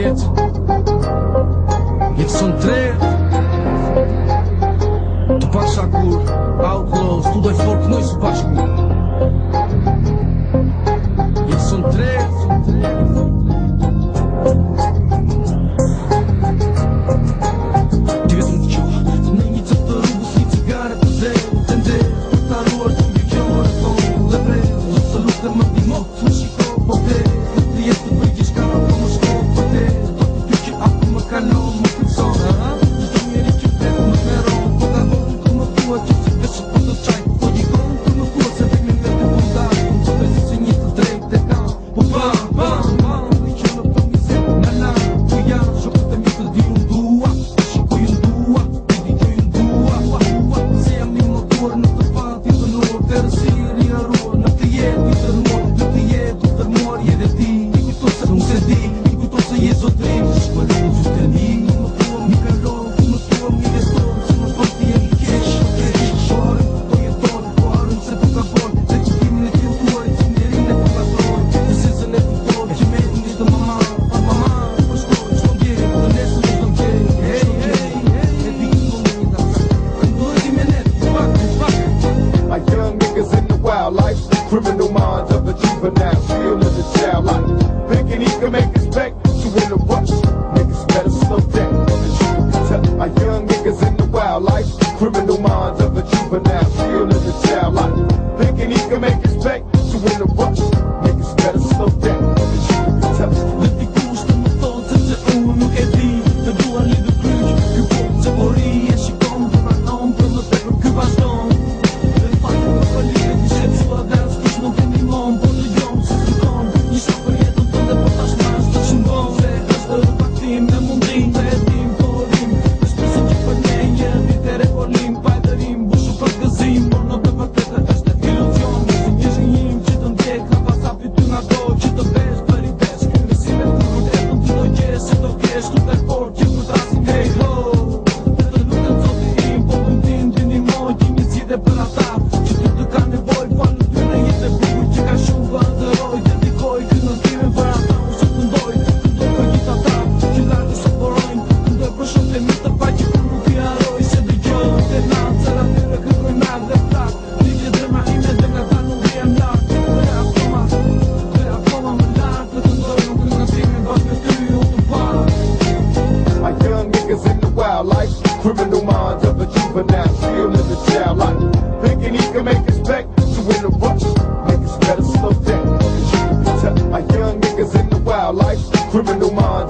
qetë Jetë sënë tre Të pak shakur Outlaws Tu doj fort nëjë së pashkur Watch, make it special, slow down, I can hear you tell me Në ti kushtë të më thotë, të një unë nuk e di Në dua li dhe klykë, këpun të pori E shikon të më thekëm këpash donë Në faqën në përpëllit, një shetë suadat Së të të një momë, për në të tonë Në qëndon de plata can make this back to rush, Niggas better slow down. Cause you to protect our young niggas in the wildlife. Criminal minds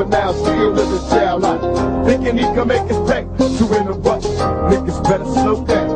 but now still living child I Thinking he can make his back to in a rush. Niggas better slow down.